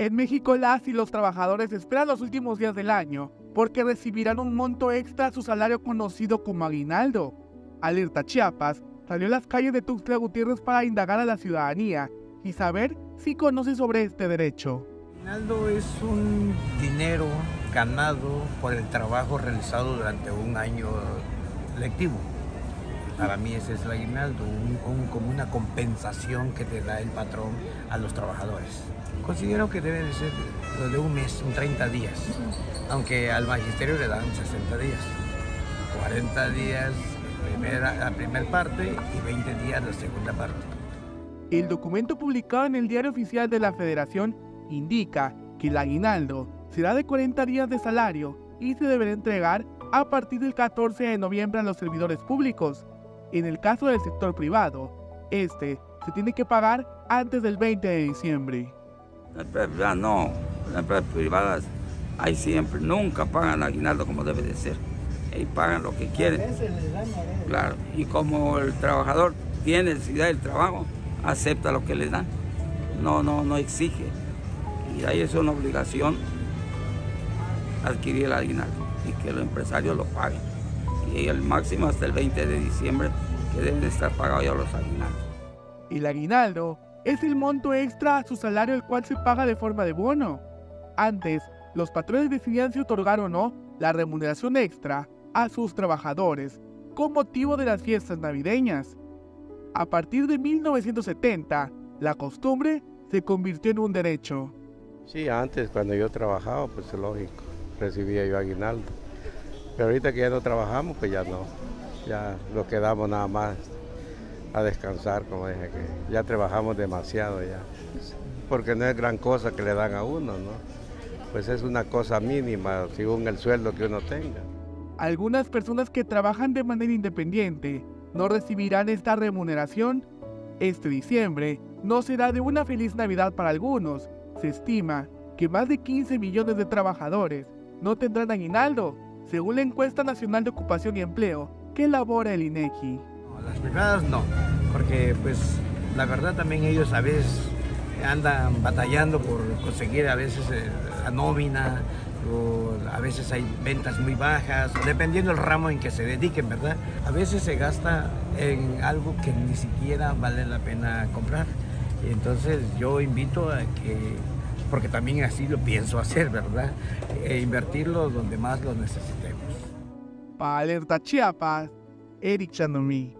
En México las y los trabajadores esperan los últimos días del año porque recibirán un monto extra a su salario conocido como aguinaldo. Alerta Chiapas salió a las calles de Tuxtla Gutiérrez para indagar a la ciudadanía y saber si conoce sobre este derecho. Aguinaldo es un dinero ganado por el trabajo realizado durante un año lectivo. Para mí ese es el aguinaldo, como una compensación que te da el patrón a los trabajadores. Considero que debe de ser de un mes, un 30 días, aunque al magisterio le dan 60 días. 40 días primera, la primera parte y 20 días la segunda parte. El documento publicado en el Diario Oficial de la Federación indica que el aguinaldo será de 40 días de salario y se deberá entregar a partir del 14 de noviembre a los servidores públicos. En el caso del sector privado, este se tiene que pagar antes del 20 de diciembre. Las empresas privadas no, las empresas privadas ahí siempre, nunca pagan aguinaldo como debe de ser. Y pagan lo que quieren. Claro, y como el trabajador tiene necesidad del trabajo, acepta lo que le dan. No, no, no exige. Y ahí es una obligación adquirir el aguinaldo y que los empresarios lo paguen. Y el máximo hasta el 20 de diciembre que deben estar pagados ya los aguinaldos. El aguinaldo es el monto extra a su salario el cual se paga de forma de bono. Antes, los patrones decidían si otorgar o no la remuneración extra a sus trabajadores con motivo de las fiestas navideñas. A partir de 1970, la costumbre se convirtió en un derecho. Sí, antes cuando yo trabajaba, pues es lógico, recibía yo aguinaldo. Pero ahorita que ya no trabajamos, pues ya no. Ya lo quedamos nada más a descansar, como dije, que ya trabajamos demasiado ya. Porque no es gran cosa que le dan a uno, ¿no? Pues es una cosa mínima según el sueldo que uno tenga. Algunas personas que trabajan de manera independiente no recibirán esta remuneración. Este diciembre no será de una feliz Navidad para algunos. Se estima que más de 15 millones de trabajadores no tendrán aguinaldo, según la encuesta nacional de ocupación y empleo que elabora el INEGI. las privadas no, porque pues la verdad también ellos a veces andan batallando por conseguir a veces eh, la nómina, o a veces hay ventas muy bajas, dependiendo del ramo en que se dediquen, ¿verdad? A veces se gasta en algo que ni siquiera vale la pena comprar. Entonces yo invito a que, porque también así lo pienso hacer, ¿verdad? E invertirlo donde más lo necesitemos. Para Alerta Chiapas, Eric Chandomí.